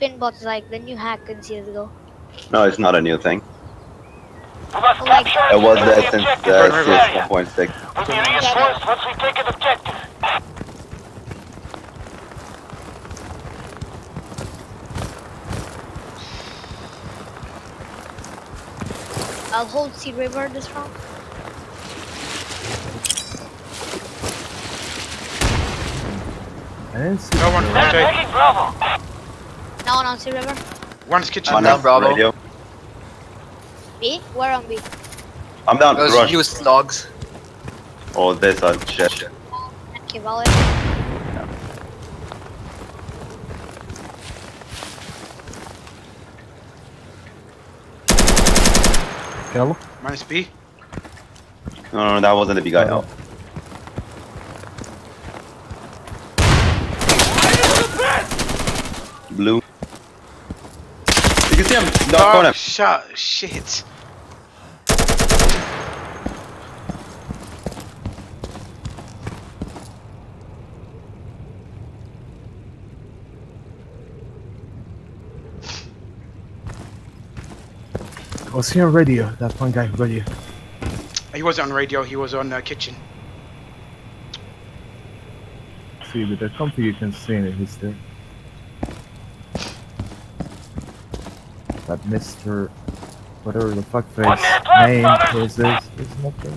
Pinbot is like the new hack in CSGO. No, it's not a new thing. Like- It was there secure since the uh, in this area. CS 1.6. We'll be reinforced once we take an objective. I'll hold C river this round. I didn't see No one. They're taking Bravo. No one on C river. One's kitchen. I'm down down Bravo. radio. B? Where on B? I'm down Those rush. used logs. Oh, there's a shit. Okay, volley. Kill. Minus B. No, no, that wasn't the big guy. Oh. No. Blue. You see him. No, Oh, corner. shut. Shit. Was he on radio? That one guy radio. He wasn't on radio. He was on uh, kitchen. See, with the config you can see it, he's there. That Mr. Whatever the fuck face One minute left, name is this is not there.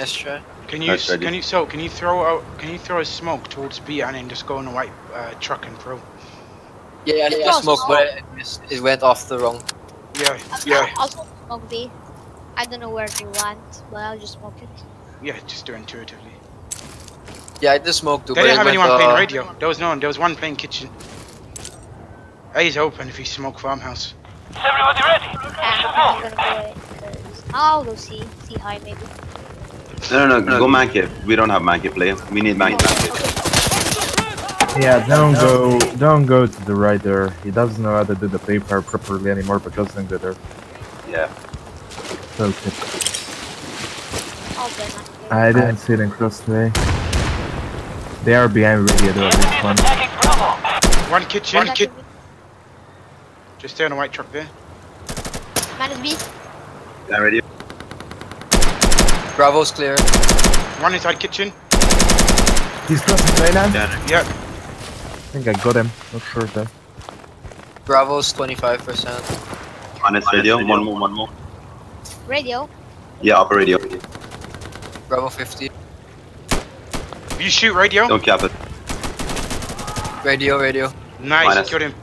Yes, try. Can you Nice can you so can you throw out can you throw a smoke towards B and then just go on a white uh, truck and throw? Yeah, I It I was smoked, small. but it, missed- it went off the wrong. Yeah, I'll, yeah, I'll smoke B. I don't know where to land, but I'll just smoke it. yeah. Just do it intuitively. Yeah, I just smoke too, They but didn't it have went, anyone playing uh, radio. There was no one. There was one playing kitchen. A's open if you smoke farmhouse. Is everybody ready? We And should I'm move. gonna go because I'll go C. C high maybe. No, no, no. Go man cave. We don't have man cave player. We need man cave. Yeah, don't go, don't go to the right there. He doesn't know how to do the paper properly anymore, but just don't go there. Yeah. So okay. I'll play man. I didn't see them cross today. They are behind radio though, The this enemy one. is attacking Bravo. One kitchen. One Kit. Just stay on a white truck there. Minus B. Yeah, ready? Bravo's clear. One inside kitchen. He's crossing right now? Yeah. Yeah. I think I got him. Not sure though. Bravo's 25%. Minus radio. One more, one more. Radio. Yeah, upper radio. Bravo 50. You shoot radio. Don't cap it. Radio, radio. Nice, Minus. killed him.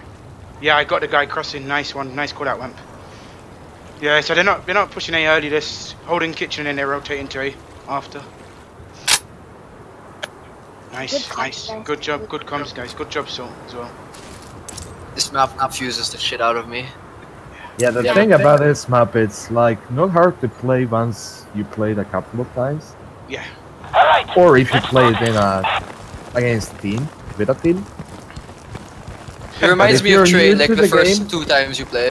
Yeah, I got the guy crossing. Nice one. Nice call out, Wamp. Yeah, so they're not they're not pushing A early. They're holding kitchen and they're rotating to A after. Nice, Good nice. guys. Good job, Good good comms, guys. Good job, so as well. This map confuses the shit out of me. Yeah, the Yeah. thing about this map, it's like not hard to play once you played a couple of times, Yeah, All right. or if you play it in a against team with a team. It reminds me of you're Train, new like the, the first game- two times you play.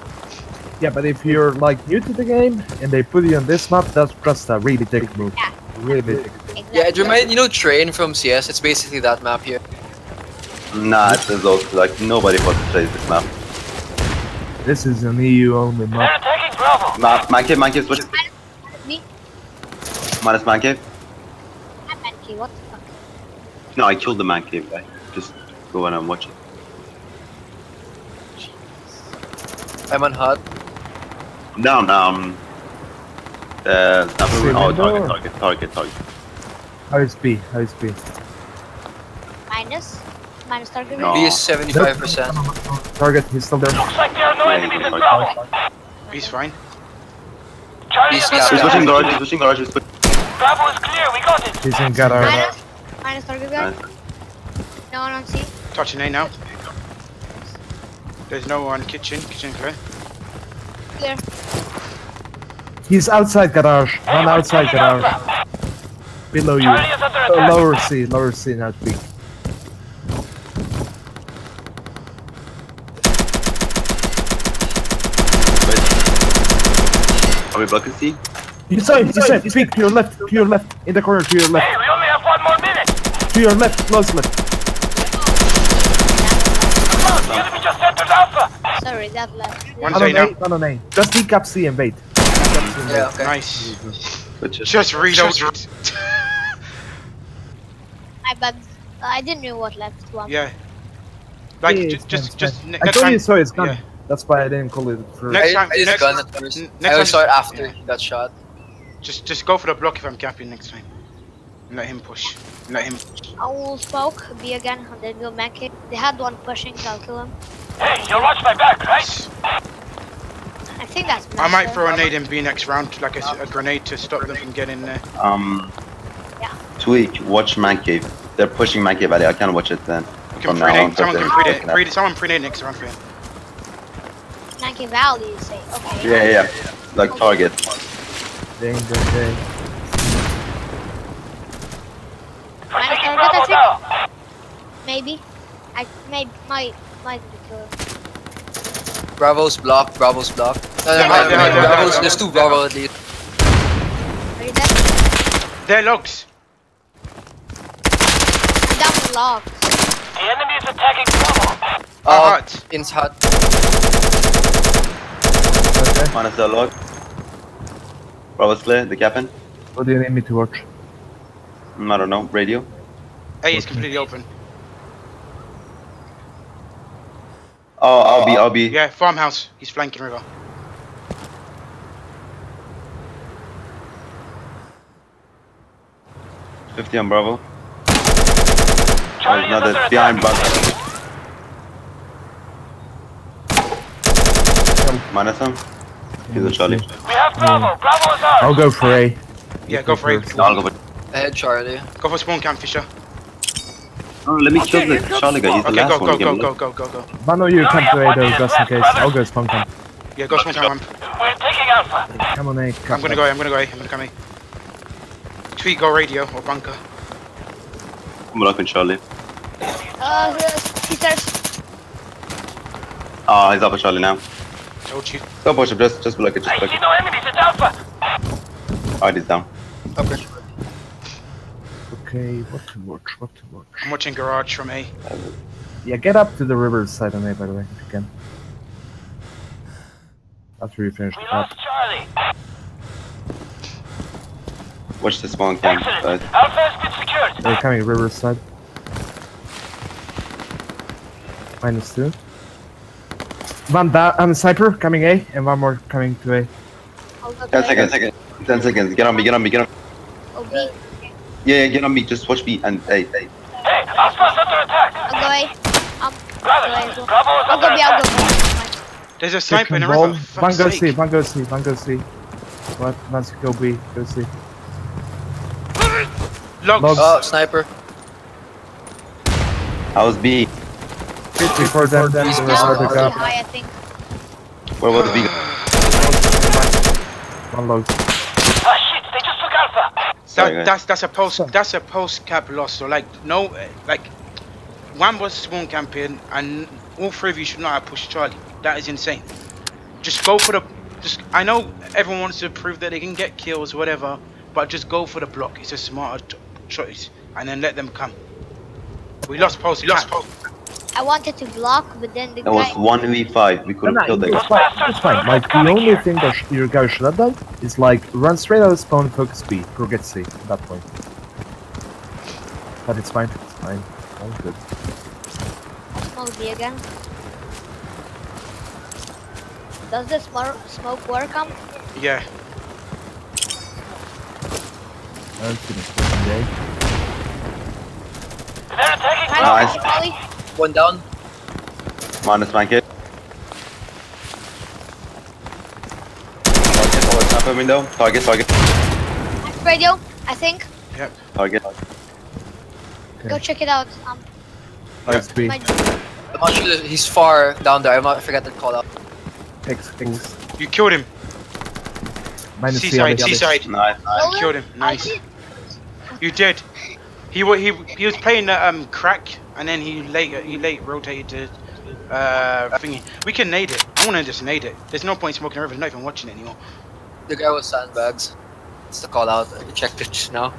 Yeah, but if you're like new to the game and they put you on this map, that's just a really thick move. Yeah. Really thick. Exactly. Yeah, it reminds you know Train from CS. It's basically that map here. Nah, it's those like nobody wants to play this map. This is an EU only They're map. attacking Bravo. Ma man cave, man cave, switch. B. Minus man cave. I'm man K. What the fuck? No, I killed the man cave guy. Just go and watch it. I'm on hot. I'm down, um. Uh, See oh, target, target, target, target. How is B? How is B? Minus. Minus target. No. B is 75%. Target, he's still there. Looks like there are no Yeah, enemies he's in on Bravo. he's fine. Charlie He's is He's under pushing garage, he's pushing garage, he's pushing. Bravo is clear. We got it. He's in garage. Minus. Minus target guy. Nice. No one on C. Touching A now. There's no one kitchen. Kitchen clear. Clear. He's outside garage. Hey, One we're outside garage. Alpha. Below you. Charlie is under Uh, lower C, lower C, not big. Are we blocking C? You saw him, you saw him. Big, to your left, to your left. In the corner, to your left. Hey, we only have one more minute. To your left, close left. Come on, the enemy just entered Alpha. Sorry, that left. One One say on now. A, one on A. Just decap C and bait. Decap C and Yeah, okay. Nice. Just, Just reload. I but I didn't know what left one. yeah. Like, Yeah, ju- just, just, it's ne- I next told time. you so it's gone. yeah. That's why I didn't call it first. Next I, time- I just next- gun at first. n- I next always time- saw it after yeah. he got shot. Just, just go for the block if I'm capping next time. And let him push. Let him. I will smoke B again and then go make it. They had one pushing, so I'll kill him. Hey, you'll watch my back, right? I think that's. I might throw a nade in B next round, like a grenade to stop them from getting there. um, Yeah. Tweak, watch man cave. They're pushing man cave, Ali. I can't watch it then. We can From now pre on, Someone can they're- pre pre Someone pre next round for him. Nanking Valley, you say? Okay. Yeah, yeah, yeah. Like target. Ding, ding, ding. We're taking I Bravo now. Maybe. I may might might be killer. Bravo's block, Bravo's block. No, no, Yeah, no, yeah, no, yeah, Bravo's, there's two yeah. Bravo at least. Are you dead? They're logs. I'm logs. The enemy is attacking Bravo. Oh, Uh, hut. in hut. Okay. Minus the log. Bravo's clear. The captain. What do you need me to watch? I don't know. Radio. A is completely open. Oh, I'll be, uh, I'll be. Yeah, farmhouse. He's flanking river. Fifty on Bravo. Charlie is Another under behind attack. bus. Minus him. He's a Charlie. We have Bravo. Hmm. Bravo is ours. I'll go for A. Yeah, go for it. first. No, I'll go for. Ahead Charlie. Go for spawn camp, Fisher. No, let me kill the Charlie guy. He's the Okay, last go, one. go, go, go, go, go, go. One of you come to A though, just in case. I'll go spawn camp. Yeah, go spawn camp. ramp. We're taking Alpha. Come on A. I'm gonna go. I'm gonna go. I'm gonna come in. Tweet, go radio or bunker. I'm blocking Charlie. Uh, he starts. Ah, he's up at Charlie now. Told you. Go push him. Just, just block it. Just I see no enemies at Alpha. Alright, he's down. Okay. Okay, what to watch? What to watch? I'm watching garage from A. Yeah, get up to the river side on A by the way, if you can. After you finish We the lost top. Charlie. Watch the spawn camp. Excellent. guys. Alpha has been secured. They're coming river side. Minus two. One down, um, sniper coming A, and one more coming to A. I'll go Ten seconds. Second. Ten seconds. Get on me. Get on me. Get on. OB. Yeah, yeah, get on me. Just watch me and hey, hey. Hey, Alpha's under attack. I'll go A. Um, Brothers, Go A. Bravo is I'll go under B. I'll go B. There's a sniper in the Control. river. One Fuck's go sake. C, one go C, one go C. What? Once go B, go C. Logs. Logs. Oh, sniper. I was B. Before them, then He's the down. rest of the Too gap. high, I think. Where was the B? One log. Ah, shit, they just took Alpha. Sorry, That, that's that's a post that's a post cap loss. So like no like one was spawn campaign and all three of you should not have pushed Charlie. That is insane. Just go for the just I know everyone wants to prove that they can get kills whatever, but just go for the block. It's a smarter choice and then let them come. We lost post. We lost post. I wanted to block, but then the That was one v five. We could No, have no, killed that it's fine. It's fine. Like the only thing that sh- your guy should have done is like run straight out of spawn, focus B, forget C at that point. But it's fine. It's fine. All good. Smoke B again. Does the smoke smoke work on? Yeah. I was gonna say, okay. They're attacking Minus Nice. Charlie. One down. Minus my kid. Target, oh, it's window. Target, target. Minus radio. I think. Yep. Target. Go check it out. Um, Let's my, sure he's far down there. I'm not, I forgot to call out. X, X. You killed him. Minus Seaside, three. seaside. Nice. nice. You killed him. Nice. did- You did. He he he was playing the um crack, and then he late he late rotated to uh thingy. We can nade it. I want to just nade it. There's no point smoking river. Not even watching it anymore. The guy with sandbags. It's the call out. I checked it now.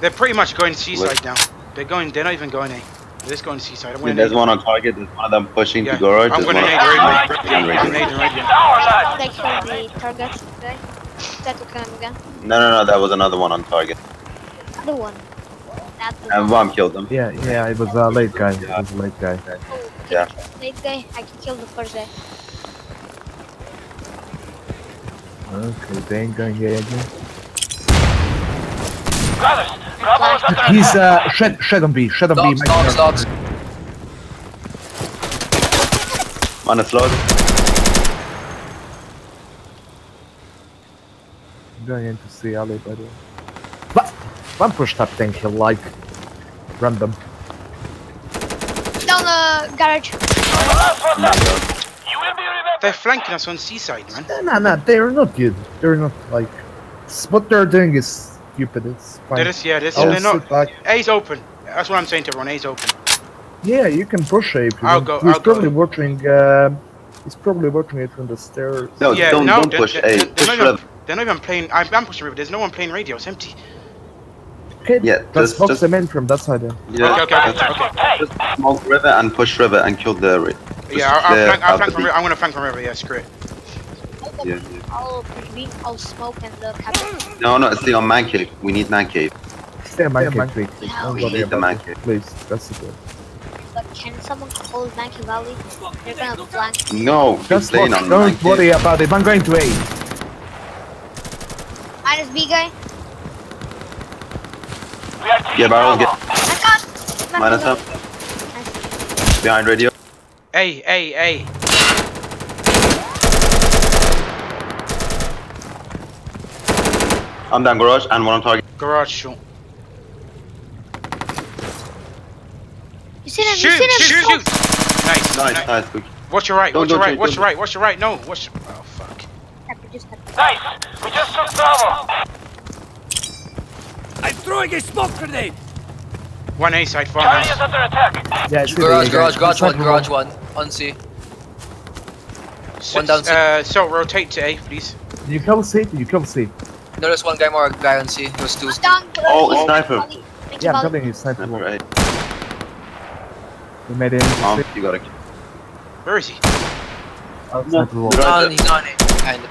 They're pretty much going seaside now. They're going. They're not even going A. They're just going seaside. I'm Yeah, gonna there's one on target. There's one of them pushing Yeah. to garage. I'm There's gonna one nade on- radio. on radio. I'm nading radio. It's our lad. They the target. That took him again. No, no, no. That was another one on target. Other one. That And one. killed them. Yeah, yeah, it was a late guy. It was a late guy. Oh, Yeah. Late guy. I can kill the first guy. Okay, they ain't gonna get again. Brothers, Bravo is under He's attack. uh, shed, shed on B, shed on B. Dogs, Mike dogs, Norton. dogs. Minus load. Going into C alley, by the way. But one push top thing he'll like random. Down the garage. The last one left. You will be remembered. They're flanking us on seaside, man. Nah, nah, nah, they're not good. They're not like. What they're doing is stupid. It's fine. They're just yeah. They're, I'll they're not. sit back. A's open. That's what I'm saying to everyone. A's open. Yeah, you can push it. if you I'll want. go- He's I'll go. probably watching. Um, he's probably watching it from the stairs. No, yeah, don't, no, don't they're, push A. they're, Push not even, they're not even playing. I'm, I'm pushing river. There's no one playing radio. It's empty. Okay, Yeah, let's just- box just- them in from that side then. Yeah. Okay, okay, just- okay. Just smoke river and push river and kill the. ri- Yeah, I'll, the, flank, I'll flank from river. I'm gonna flank from river. Yeah, screw it. Yeah, yeah. I'll be. I'll smoke and the cabin. Mm. No, no, stay on man cave. We need man cave. Stay man cave, please. Yeah, we need the man cave. Please, that's the good. But can someone hold Banky Valley? They're gonna flank. No, Just playing watch, on man don't cave. worry about it. I'm going to A. Minus B guy. We are taking Yeah, barrel, Bravo. I got. Minus up. Nice. Behind radio. A, A, A. I'm down garage and one on target. Garage shot. You see him? You Shoot, see him? shoot, shoot. Nice. Nice, nice. nice. Good. Watch your right. Don't- Watch your don't right. shoot, Watch don't your right. Watch your right. No. Watch. Oh fuck. Tap it, just tap it. Nice. We just took Bravo. I'm throwing a smoke grenade! One A side Charlie farmhouse. is under attack. Yeah, it's Garage, the- garage, garage one, garage one. On C. S- One down, Uh, so rotate to A, please. You kill C, you kill C. No, there's one guy more guy on C. There's two. Down. Oh, Banky sniper. Yeah, I'm Valley. telling you, sniper. Sniper, right. We made it into Mom, you gotta. Where is he? Oh, sniper roll. He's on, he's on it. Kind of.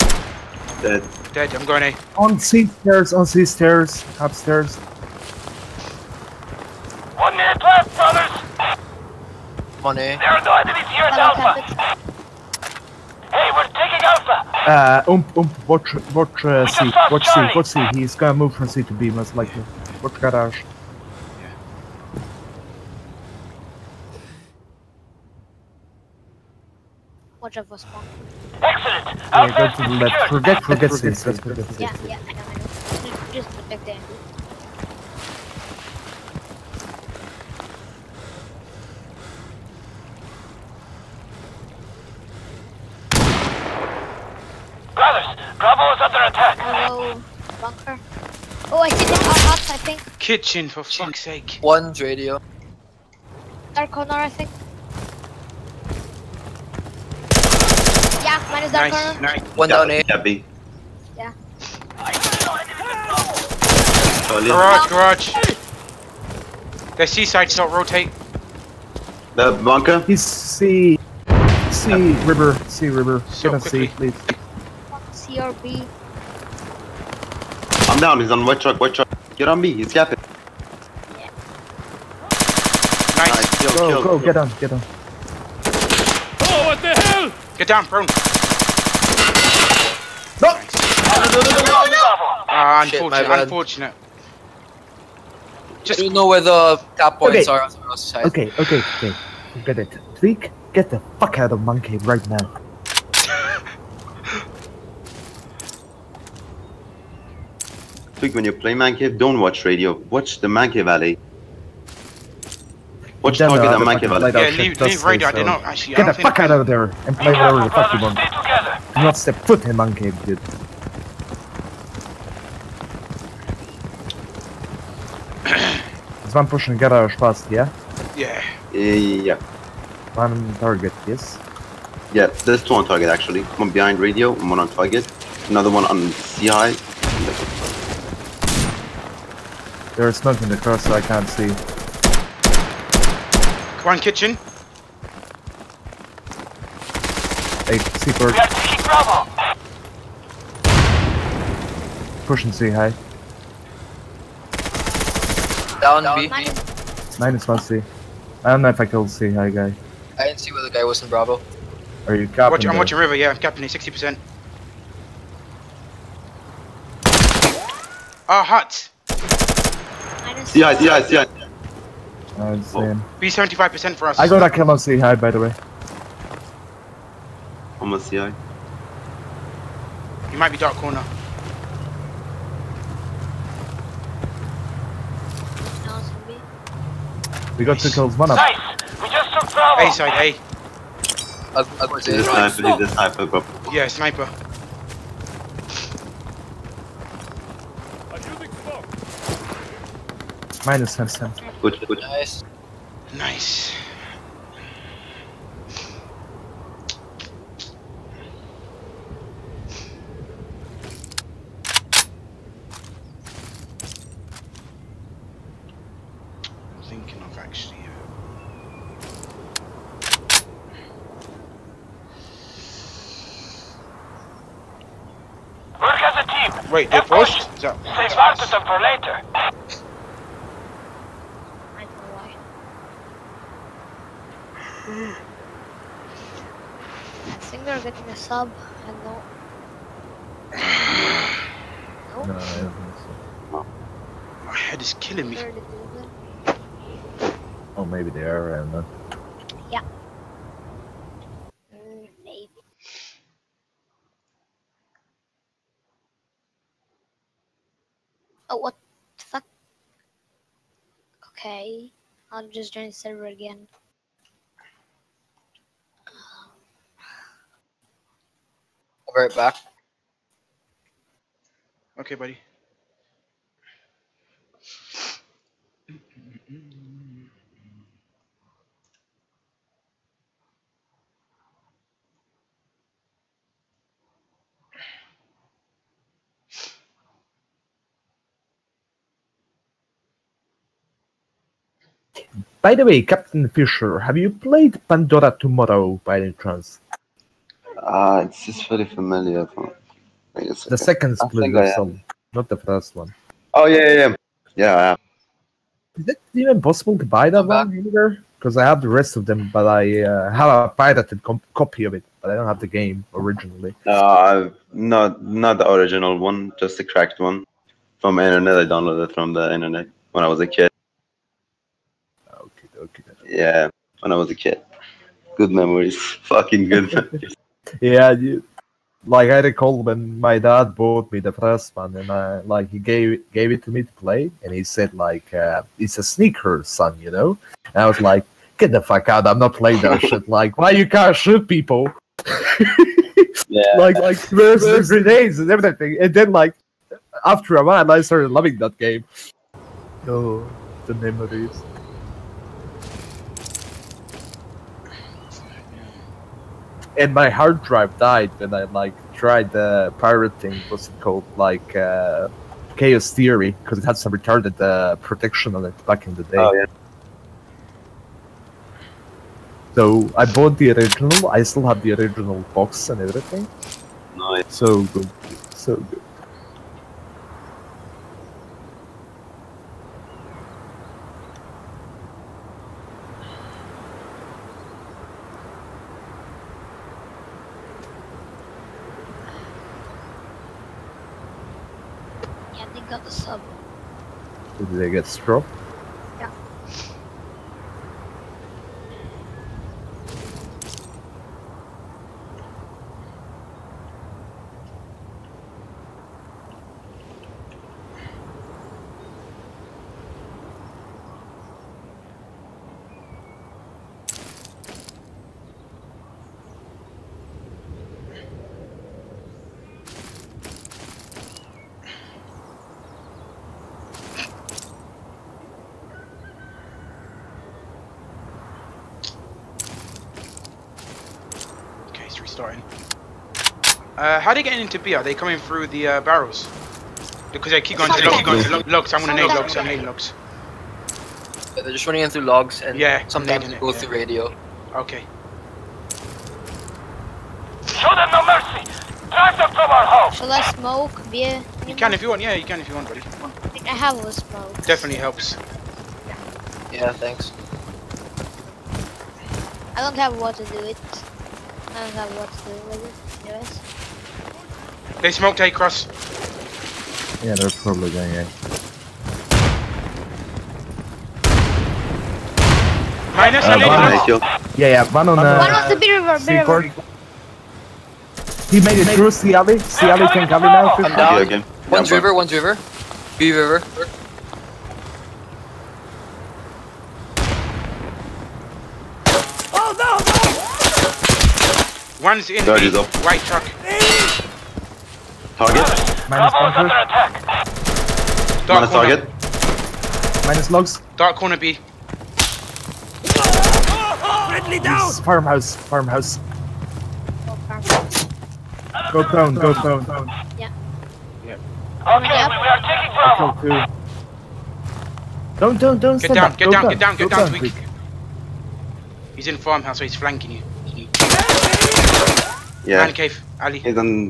Dead. Dead. I'm going A. On C stairs, on C stairs, upstairs. One minute left, brothers. I'm. There are no enemies here at Hello, Alpha. Hey, we're taking Alpha. Uh, ump, ump, watch, watch uh, We C, just lost watch C, Charlie. watch C. He's gonna move from C to B most likely. Watch garage. Watch out for spawn. Excellent. Yeah, Alpha go to the been left. secured. Forget, forget C. Let's forget C. Yeah, yeah, I know, I know. Just- Just protect the enemy. Brothers, Bravo is under attack. Hello, bunker. Oh, I see them out hot, I think. Kitchen, for fuck's sake. One's radio. Dark corner, I think. Yeah, minus dark Nice, corner. nice. One Yeah, down A. Yeah, B. Yeah. Charlie. Garage, garage. The seaside, so rotate. The bunker. He's C. C river, C river. So Get on C, please. CRB. I'm down. He's on white truck. White truck. Get on me. He's capping. Nice. Nice. Kill, Go, kill. go, get on, get on. Oh, what the hell? Get down, prone. No! Bravo. Ah, Shit, my unfortunate. bad. Unfortunate. I Just don't know where the tap points Okay. are on the other side. Okay, okay, okay. Get it. Tweak, get the fuck out of monkey right now. Quick, when you play man cave, don't watch radio. Watch the man cave alley. Watch Then, target and the man cave fucking alley. Yeah, leave, leave radio. I say did so. not actually. I Get don't the fuck out of there and Be play whatever the fuck you want. Stay together. Do not step foot in man cave, dude. Is one pushing garage fast, yeah? Yeah. Eh, yeah, One target, yes. yeah. There's two on target actually. One behind radio, and one on target. Another one on CI. There's smoke in the cross, so I can't see. One kitchen. Hey, C4, We are taking Bravo. pushing C high. Down, B. Mine, Minus one C. I don't know if I killed C high guy. I didn't see where the guy was in Bravo. Are you capping Watch, I'm watching river. Yeah, I'm capping it. Sixty percent. Ah, hut. Minus CI, CI, CI. I was saying. Be seventy-five percent for us. I got a kill on C high, by the way. I'm Almost CI. You might be dark corner. No, it's gonna. We got two kills, one up. Nice. We just took Bravo. A side, A. I'll, I'll go He's to a the sniper, he's a sniper, bro. Yeah, sniper. I'm using smoke. Minus 10 cent. Good, good. Nice. Nice. I'm thinking of actually. uh, Work as a team. Wait, they're Get pushed. pushed? Is that, Save Artisan for later. I don't know why. I think a sub. I know. No, No, I don't so. My head is killing me. they're the dude. Oh, maybe they are, I don't know. Mm, maybe. Oh, what the fuck? Okay, I'll just join the server again. I'll be right back. Okay, buddy. By the way, Captain Fisher, have you played Pandora Tomorrow by any chance? Ah, it's just very familiar. The second. split think I am. vessel, not the first one. Oh yeah, yeah, yeah. Yeah, Is it even possible to buy that one anywhere? Because I have the rest of them, but I uh, have a pirated copy of it, but I don't have the game originally. No, not not the original one, just the cracked one from internet. I downloaded it from the internet when I was a kid. Okay, okay. Yeah, when I was a kid. Good memories. Fucking good memories. Yeah, you, like I recall when my dad bought me the first one, and I like he gave gave it to me to play, and he said like uh, it's a sneaker, son, you know. And I was like, get the fuck out! I'm not playing that shit. Like, why you can't shoot people? Yeah. like like where's the grenades and everything and then like after a while i started loving that game oh the memories and my hard drive died when i like tried the pirating what's it called like uh chaos theory because it had some retarded uh, protection on it back in the day. Oh yeah. so i bought the original. I still have the original box and everything. Nice. so good. So good Yeah, they got the sub. Did they get struck? Yeah. Restarting. Uh, how are they getting into B? Are they coming through the uh, barrels? Because they keep going to Sometimes. keep going to lo- logs. I'm gonna nade logs. I'm nading logs. Yeah, they're just running in through logs and Yeah, sometimes nading it, go yeah. through radio. Okay. Show them no mercy. Drive them from our home. Shall I smoke? Beer? You can if you want. Yeah, you can if you want, buddy. I think I have a smoke. Definitely helps. Yeah, thanks. I don't have what to do it. I don't have what to do with it. Anyways. They smoked A cross. Yeah, they're probably going in. Minus. Uh, I naded one. logs. Nice kill. Yeah, yeah, one on One uh, on the beer river, beer C4. river. He made it through C alley. C alley can cover now. I'm down. okay. One's river, one's river. B river. One's in Third B. White truck. Target. Minus Bravo is under bunker. attack. Dark Minus corner. target. Minus logs. Dark corner B. friendly Yes, Farmhouse. Farmhouse. Perfect. Go down. Go down. down. Okay, Yep. we, we are taking Bravo. Go two. Don't, don't, don't Get stand down. up. Get Go down. Get down. Get down. quick. Tweak. He's in farmhouse, so he's flanking you. Yeah. Man cave. Ali. He's on.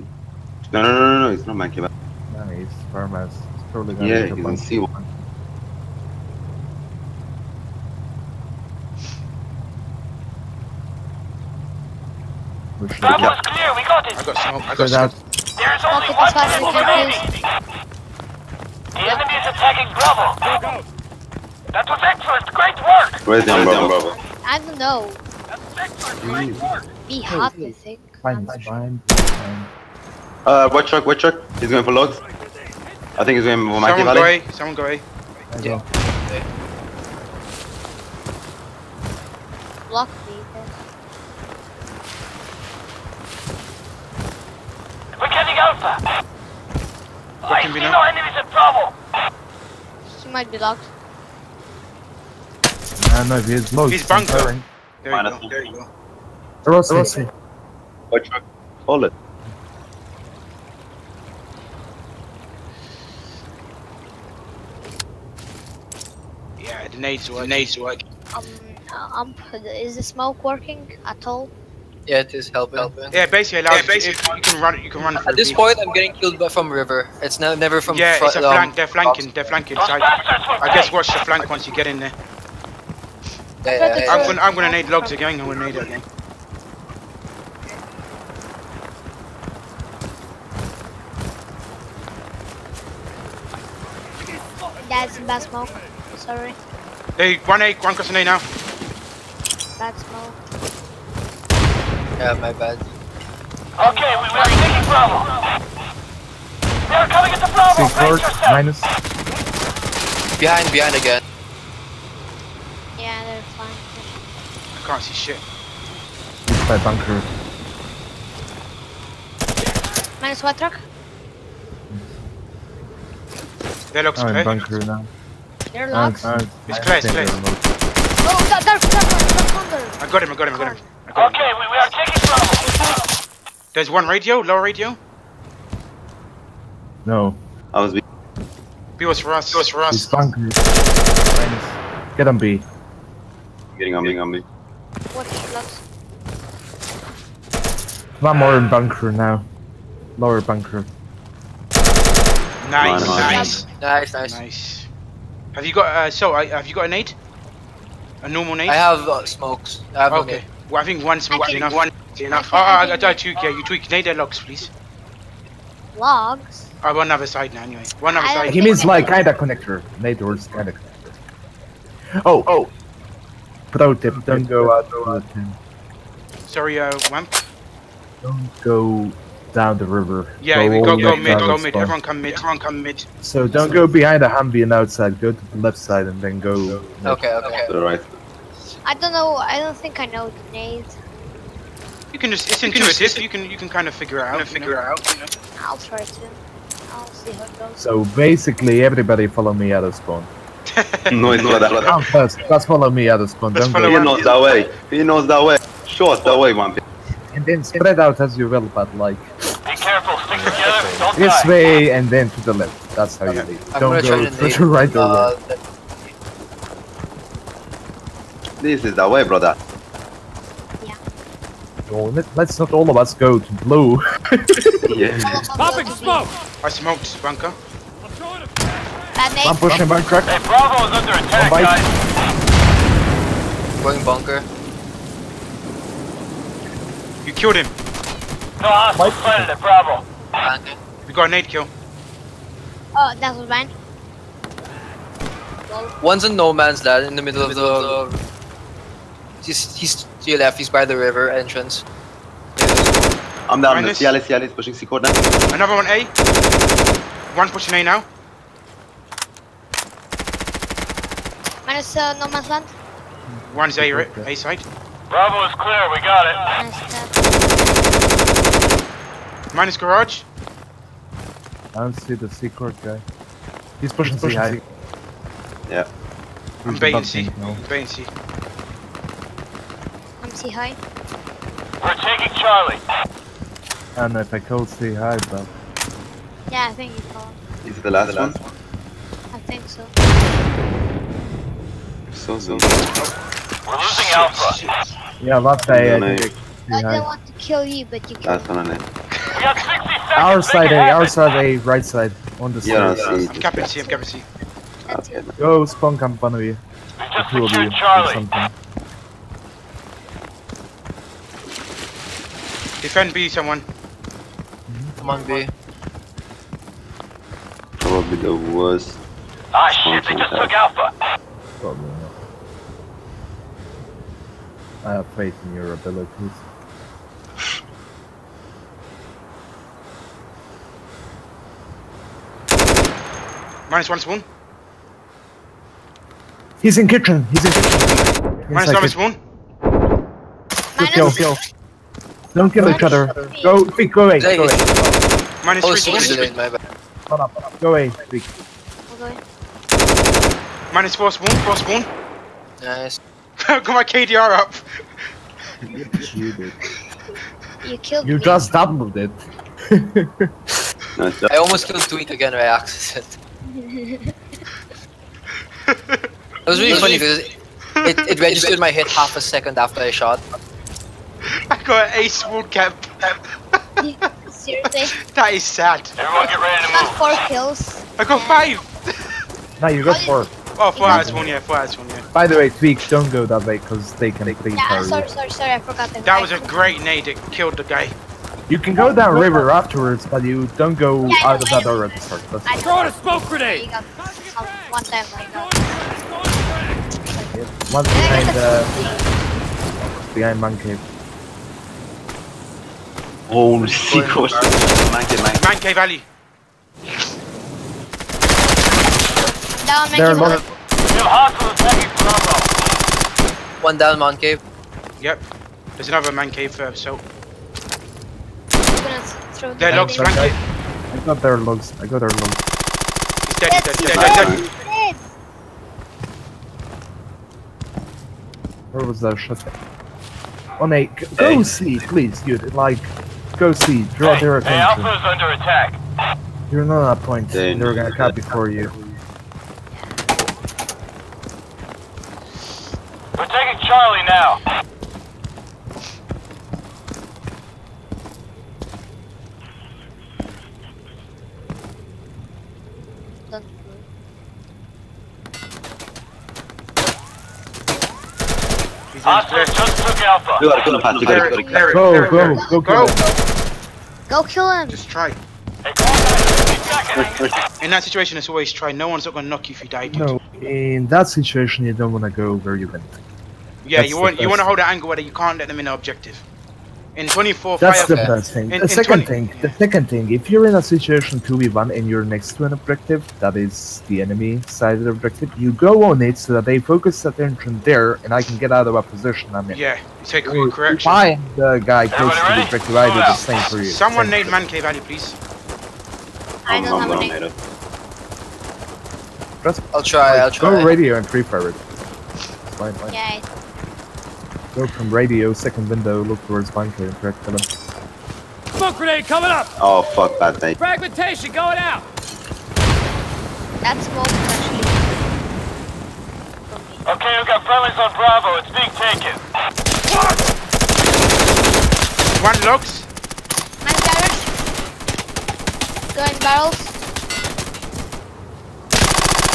No, no, no, no, no. It's not man cave. Nice. Farmhouse. It's probably gonna Yeah, be a he's on bunch. C1. We should Bravo get is clear. We got I it. got smoke. I got down. smoke. There is only one that's person remaining. The enemy is attacking Bravo. Look out. That was excellent. Great work. Where's the Bravo? I don't know. That was excellent. Great mm. work. Be hot, I think. Fine, I'm it's not sure. fine. fine. Uh, what truck? What truck? He's going for logs. I think he's going for Mikey Someone go Valley. A. Someone go A. I go. Block me. then. We're getting Alpha. I can see be no now. enemies at Bravo. He might be locked. I know he's low. He's bunker. firing. There you Minus go. There you go. Rossi. Rossi. What truck? Hold it. Yeah, the nades work. The nades work. Um, uh, um, is the smoke working at all? Yeah, it is helping. Yeah, basically allows if you can run. You can run At this B. point, I'm getting killed by, from river. It's now never from Yeah, it's a um, flank. They're flanking. They're flanking. So I, I guess watch the flank once you get in there. Yeah, yeah, yeah, I'm yeah. gonna I'm gonna nade logs again. I'm gonna need it again. That's bad smoke. Sorry, They one A, one crossing A now. bad smoke. Yeah, my bad. Okay, we, we are taking Bravo. They are coming into Bravo. Six Brace forward. yourself. Minus. Behind, behind again. Yeah, they're fine. I can't see shit. He's by bunker. Minus what truck? They looks Oh, in clear. bunker now. They're Oh, locked. oh, It's I clear, it's think clear. they're low. Oh, that, that's that one, that's under. I got him. I got him. I got him. I got him. Okay, we, we are taking Bravo. There's one radio, low radio. No, I was. be- B was for us. B was for he's us. bunker. Get on B. Getting on me, on me. Watch locks. One more in bunker now. Lower bunker. Nice, Nice. nice, Nice, nice. nice. Have you got uh, so uh, have you got a nade? A normal nade? I have uh, smokes. I have Okay. okay. Well, I think one smoke is enough. one is enough. I Oh, I I, I, think- tweak. Yeah, you tweak. Nade their logs, please. Logs? Oh, one other side now. Anyway, one other side. He means like kinda connector. Nate words kinda connector. Oh, oh. Pro tip, don't go out. Sorry, uh, Wamp. Don't go down the river. Yeah, we go all go mid, go mid. spot. Everyone come mid. Everyone come mid. So don't go behind the Humvee and outside. Go to the left side and then go. Okay, okay. To the right. I don't know, I don't think I know the nades. You can just. It's intuitive. You can you can kind of figure it out. Figure it out. I'll try to. I'll see how it goes. So basically, everybody follow me out of spawn. no, it's not that. Come first. Let's follow me out of spawn. Let's Don't follow go. He knows that way. He knows that way. Short that way, man. and then spread out as you will, but like Be careful. Stick together. This die. way and then to the left. That's how you Okay. lead. I'm Don't go to to the right or uh, left. This is the way, brother. Oh, let- let's not all of us go to blue. Yeah. Popping smoke! I smoked bunker. I'm throwing a Bad I'm pushing my truck. Hey, Bravo is under attack, bite. guys. going bunker. You killed him. No hostiles sighted at Bravo. Bunker. We got an nade kill. Oh, that was mine. One's in no man's land in the middle of the. He's he's to your left. He's by the river entrance. I'm down. Minus. Cialis, Cialis pushing C code now. Another one A. One pushing A now. Minus uh, no man's land. One's A, right? A side. Bravo is clear. We got it. Minus that. Minus garage. I don't see the secret guy. He's pushing C high. Yeah. I'm He's baiting above C. me now. Baiting C. I'm C high. We're taking Charlie. I don't know if I call C high, but Yeah, I think you call him. Is it the last one? I think so. So soon. Oh, We're losing Alpha. Shit. yeah, last day I No, no. think eh? C I didn't want to kill you, but you killed Last me. one eh? on it. We got 60 seconds. Our side A, our side A, right side, on the Yeah, stairs. see. I'm capping C, I'm capping C. Okay. Go spawn camp one of you. The just two of you. or Charlie. something. Defend B, someone. Come on, B. Probably the worst. Ah, shit. They just took Alpha. Probably not. I have faith in your abilities. Minus one spoon. He's in kitchen. He's in kitchen. Minus Inside one kitchen. spoon. Good kill, kill. Don't kill each other. Go, quick, go away. Go away. Minus oh, three he's spoon. in my bad. Hold up. Go away. Quick. Okay. Minus four spoon. Four spoon. Nice. Got my KDR up. You did. You killed You me. just doubled it. I almost killed Tweak again by accident. It was really funny because it, it registered my hit half a second after I shot. I got an ace spoon cap. Seriously? That is sad. Everyone get ready to Got move. four kills. I got five. Now you got four. Oh, four out of one, yeah. Four out one, yeah. By the way, Tweak, don't go that way because they can free Yeah, fire sorry, sorry, sorry, I forgot that. That was a great nade that killed the guy. You can go down river afterwards, but you don't go Yeah, out of that I know. door at the start. That's I Throwing a know. smoke You grenade! got some, one time like that. it. One Yeah, I behind got the the behind man cave. Holy C code. Manky, manky. Man Cave Alley. Down, make They're it low. look. New hostiles attacking Bravo. One down, Mon Cave. Yep. There's another man cave uh, so I'm gonna throw the looks grenade. man I, got their logs. I got their logs. He's dead, he's dead, his dead, dead, dead. Where was that shot? Oh, no, g- go Hey. see, please, dude. Like, go see. Draw Hey, their attention. Alpha is under attack. You're not at point. They They're gonna know cut that. before you. We're taking Charlie now. Don't He's in Hostiles clear. just took Alpha. You gotta kill him, Pat. You Clear gotta it, kill him. clear it, Go, clear it, go, clear it. go, Go! go. Go kill him. Just try. Hey, come on, 50 seconds. In that situation, it's always try. No one's not gonna knock you if you die, dude. No, in that situation, you don't wanna go where you went. Yeah, That's you the want you want to best. hold an angle where you can't let them in the objective. In 24 That's the best thing. In- the in second 20 thing, the second thing, if you're in a situation 2v1 and you're next to an objective, that is the enemy side of the objective, you go on it so that they focus attention there and I can get out of a position I'm in. yeah, you take Or your correction. I am the guy close Everybody to the objective, I do Move the same for you. Someone Same nade man cave alley, please. I don't I'm have gonna any. nade it. I'll try, I'll try. go radio and free fire it. Fine, fine. Yeah, Go from radio, second window, look towards bunker, and correct them. Smoke grenade coming up. Oh fuck that thing. Fragmentation going out. That smoke is actually. Okay, we've got friendlies on Bravo. It's being taken. What? One logs. Mine garage. Going barrels.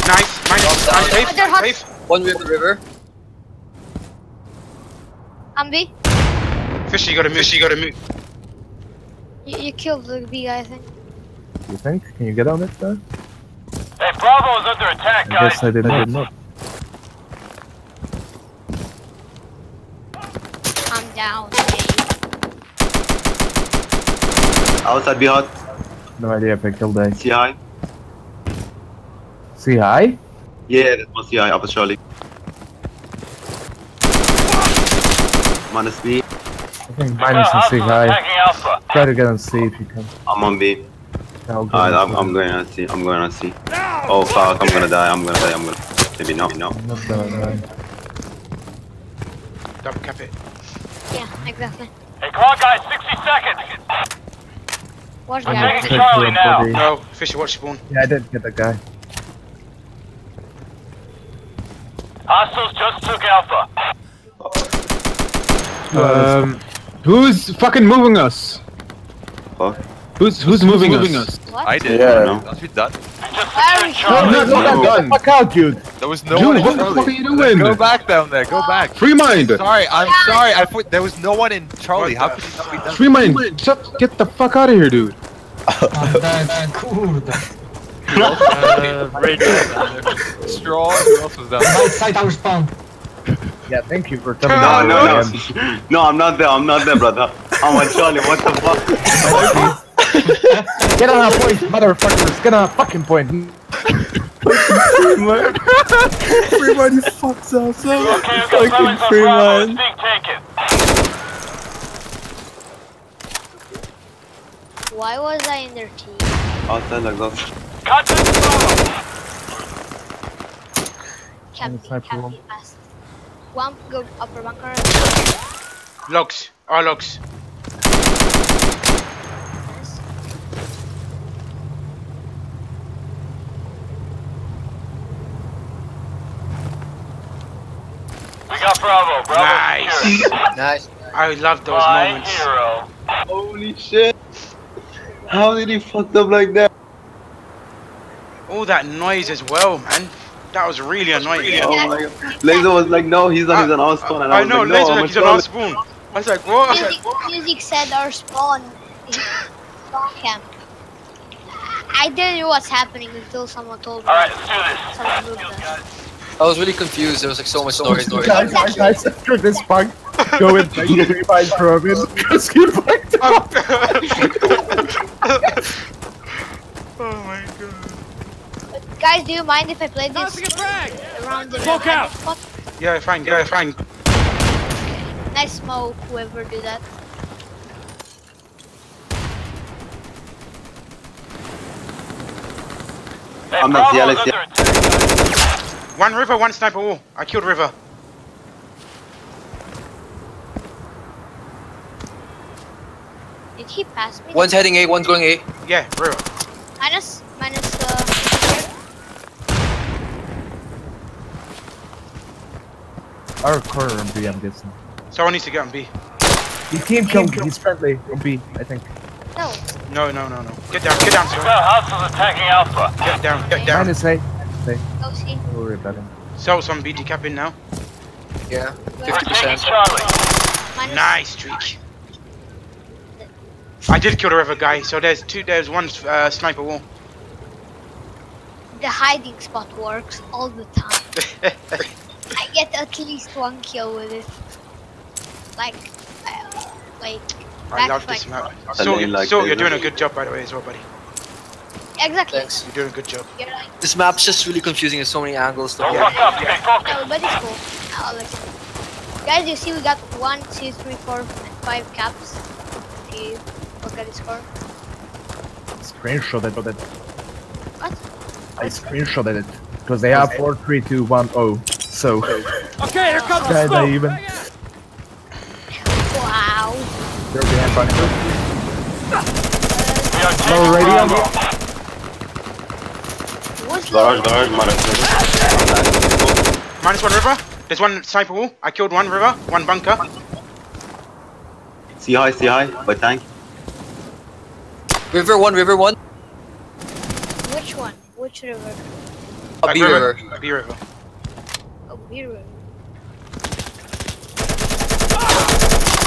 Nice. Mine is I'm safe. They're hot. Safe. One with the river. Ambi, Fishy, you gotta move. Fishy, you gotta move. you, you killed the B guy, I think. You think? Can you get on it though? Hey, Bravo is under attack, I guys. guess I didn't did not. I'm down. Outside be hot. No idea if I killed A. See high. See hi? Yeah, that was CI, upper Charlie. Minus B. I think We've minus got and see hostiles hi. attacking Alpha. Try to get on C if you can. I'm on B. I'll go Alright, I'm, I'm going on C. I'm going on C. Oh fuck, I'm gonna die. I'm gonna die. I'm gonna. Maybe not. No. I'm not gonna die. Double cap it. Yeah, exactly. Hey, come on, guys. 60 seconds. Watch the I'm taking Charlie now. Body. No, Fishy, watch spawn. Yeah, I didn't get that guy. Hostiles just took Alpha. Um, who's fucking moving us? Fuck. Who's who's moving, moving, us? What? I did. Yeah. No. That's been done. We just Where secured are No, no, no, No. done. Fuck out, dude! There was no Dude, one in what the fuck are you Let's doing? Go back down there. Go back. Free mind! Sorry, I'm sorry. I thought there was no one in Charlie. How could it not be done? Free mind! Shut, get the fuck out of here, dude! Straw. Who else was down? Yeah, thank you for coming. No, me. no, no. again. No, I'm not there. I'm not there, brother. I'm on Charlie. What the fuck? Get on a point, motherfuckers! Get on a fucking point! Everybody fucks us up. Okay, we've got friendlies on Bravo. It's being taken. Why was I in their team? Outside like that. Contact Bravo. Can't One go upper bunker. Logs. All logs. Nice. We got Bravo. Bravo Nice. Nice. I love those My moments. hero. Holy shit. How did he fuck up like that? All that noise as well, man. That was really annoying. Oh my god. Laser was like, no, he's on, he's on our spawn. And I, I know, like, no, laser I'm like he's on our spawn. I was like, what? I was like, Music, music said our spawn. spawn camp. I didn't know what's happening until someone told me. Alright, let's do this. Someone moved us. I was really confused. There was like so much noise. noise. Guys, guys, guys, after this punk, go and take three bites from him, because he fucked up! oh my god. But guys, do you mind if I play this Tossing frag. around the Smoke out. spot? Yeah, fine, yeah, fine. Nice smoke, whoever do that. Hey, I'm not Bravo's jealous under yet. attack. One river, one sniper wall. I killed river. Did he pass me? One's heading A, one's going A. Yeah, river. Minus, minus, uh, Our corner on B, I'm guessing. Someone needs to get on B. He team killed, he's friendly on B, I think. no. No, no, no, no. Get down, get down, We've sir. got hostiles attacking Alpha. Get down, get down. Minus A. Go see. Don't worry about him. Cells on B decapping now. Yeah, We're taking 50%. Charlie. Minus. Nice streak. I did kill the river guy, so there's two, there's one uh, sniper wall. The hiding spot works all the time. I get at least one kill with it. Like, uh, like, I love this map. So, you, like so you're doing a good job by the way as well, buddy. exactly. Thanks. You're doing a good job. Like, This map's just really confusing. There's so many angles. To Don't Yeah. fuck up. Stay focused. no, but it's cool. I'll. Guys, you see we got one, two, three, four, and five caps. If you look at the score. Screenshotted it. What? I screenshotted it. Because they have 4, 3, 2, 1, 0. So, Okay, here comes the Guys, I smoke. even- Bang out. They're behind bunker. We are taking Lower radio. Bravo. What's Garage, low? minus. Minus one river. There's one sniper wall. I killed one river, one bunker. See high, see high, by tank. River one, river one. Which one? Which river? A Like B river. B river. Oh, B river.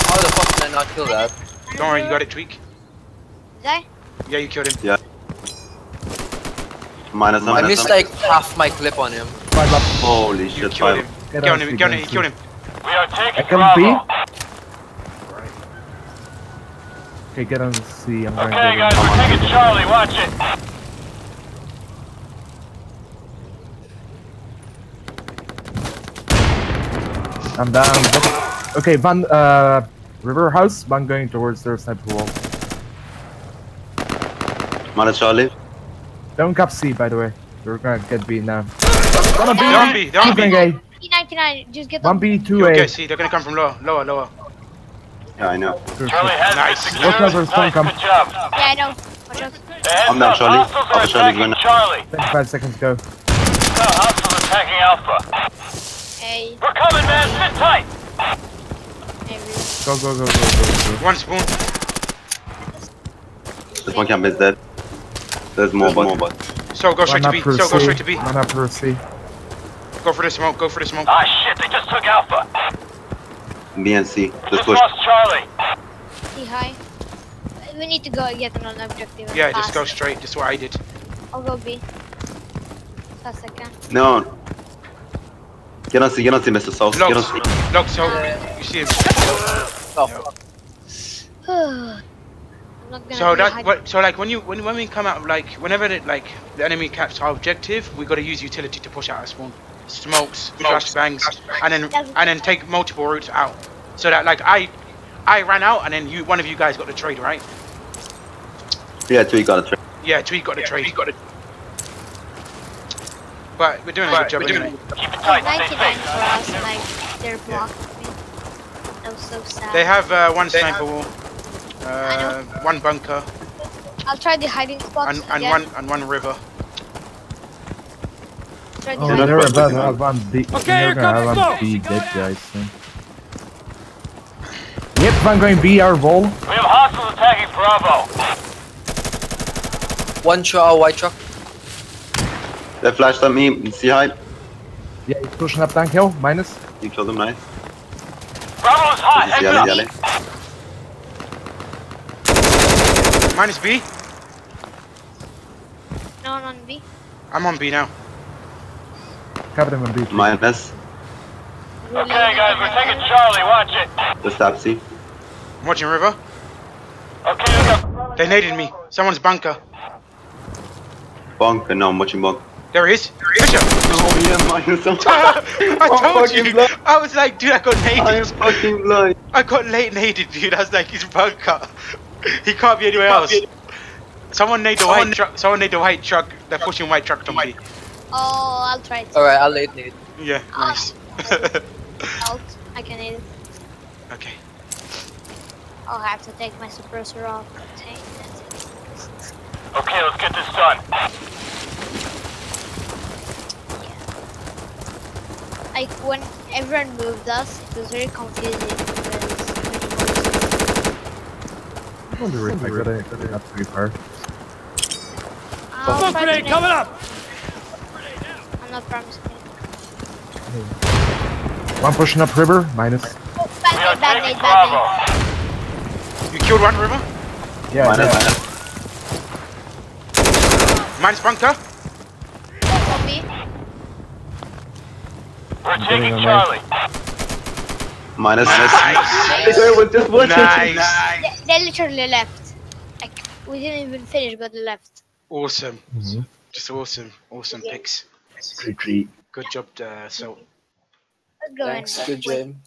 How the fuck did I not kill that? Don't worry, you got it, Tweak. Did I? Yeah, you killed him. Minus one, I minus missed one. like half my clip on him. Five up. Holy You shit, killed him. Get Get on on him, C, get on get him, on killed him. We are taking I can B. Bravo. Okay, get on C. I'm Okay, guys, we're taking Charlie. Watch it. I'm down. Okay, Van, uh, River House, Van going towards their sniper wall. Minus Charlie. Don't cap C, by the way. We're gonna get B now. They're on B, they're on Keep B. going A. P99, just get One on. B, two You A. okay, see, they're gonna come from lower, lower, lower. Yeah, I know. Charlie has Nice. been secured. What's up, Nice, come. good job. Yeah, I know. Watch out. The heads I'm down, Charlie. Hostiles are Alpha Charlie's attacking going. Charlie. 25 seconds go. No, hostiles attacking Alpha. Hey, We're coming, man. Sit tight. Go, go, go, go, go, go. One spoon. This one camp is dead. There's more, but more, but. So go straight to B. So go straight to B. One up per C. Go for the smoke, go for the smoke. Ah, shit. They just took Alpha. B and C. Just just push. lost Charlie. see high. We need to go get another objective. Yeah, fast. just go straight. That's what I did. I'll go B. Fast I can. No. Get on C, get on C, Mr. South. Get on Logs. C. Logs, so you see him. Oh, fuck. I'm not gonna So be that, what, so like when you when when we come out like whenever the, like the enemy caps our objective, we got to use utility to push out our spawn. Smokes, flash bangs, and then and then take multiple routes out. So that like I I ran out and then you one of you guys got the trade, right? Yeah, two, you got a trade. Yeah, Tweet got the trade. got it. But we're doing a good job anyway. Keep it tight. Stay safe. for us, like, they're blocking me. That was so sad. They have uh, one sniper wall, uh, one bunker, I'll try the hiding spots and, and again. one and one river. Try the Oh, hiding they're that's about to have one B. Okay, they're here gonna comes have smoke. one B dead guys soon. Yep, Van going B, our wall. We have hostiles attacking Bravo. One truck, white truck. They flashed at me. See high. Yeah, he's pushing up tank hill, minus. You killed him, nice. Bravo is hot. This is Heads up. yellow. Minus B. No I'm on B. I'm on B now. Cover them on B. Minus. Okay, guys, we're taking Charlie. Watch it. Just tap C. I'm watching river. Okay, we got. They naded me. Someone's bunker. Bonk. No, I'm watching bonk. There he is. Fisher. Oh, yeah, minus. I oh, told you. blind. I was like, dude, I got I am fucking blind. I got late naded, dude. I was like, he's bunker. He can't be anywhere else. Someone need the white truck. Someone need the white truck. They're pushing white truck to me. Oh, I'll try it. Alright, I'll late nade. Yeah, ah. nice. Alt. I can hit it. okay. Oh, I'll have to take my suppressor off. Okay, let's get this done. Like when everyone moved us, it was very confusing because I wonder if I gotta, gotta not too far. Smoke try to grenade make- coming up! I'm not promising. One pushing up river, minus. Oh, We bad are nade, bad taking nade, bad nade. Bravo. You killed one river. Yeah, Minus, yeah. minus. Mine's bunker. Oh, on B. We're getting taking a Charlie. Minus. Nice. There was just one. Nice. They, they literally left. Like we didn't even finish, but they left. Awesome. Mhm. Just awesome. Awesome picks. Retreat. Good job, uh, so. Thanks, in. good Wait, game.